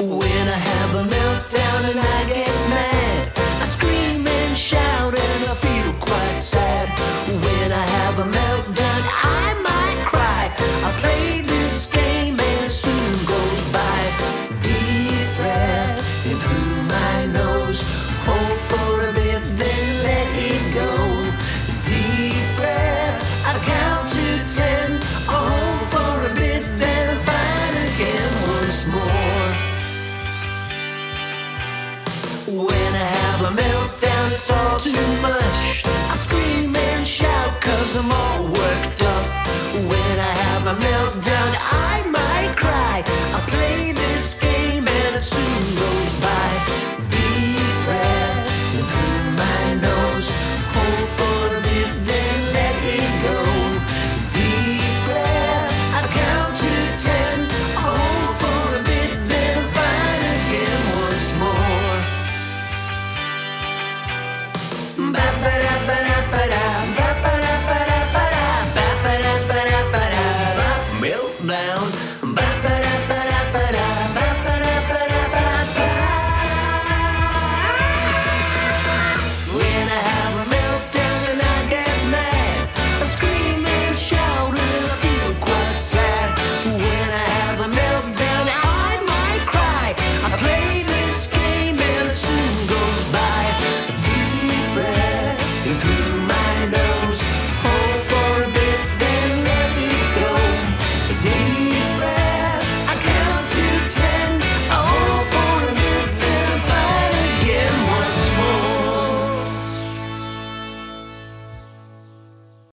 When I have a meltdown and I get mad, I scream and shout and I feel quite sad. When I have a meltdown, I might When I have a meltdown, it's all too much. I scream and shout cause I'm all worked up. When I have a meltdown, I You.